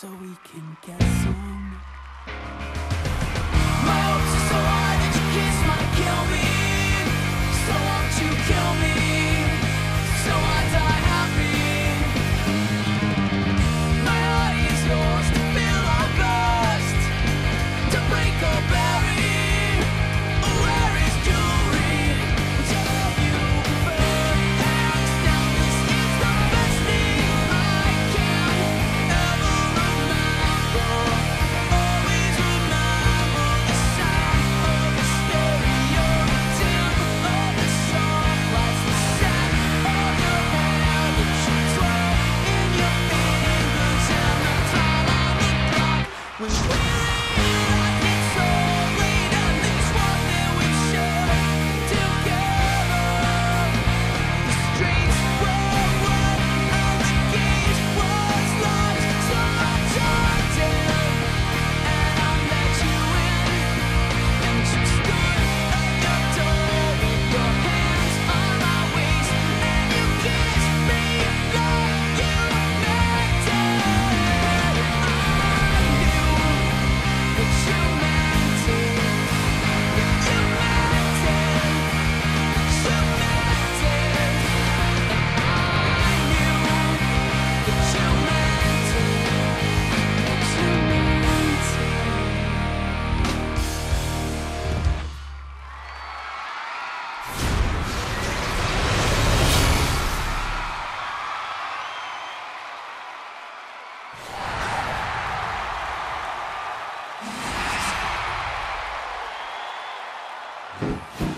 So we can get some. you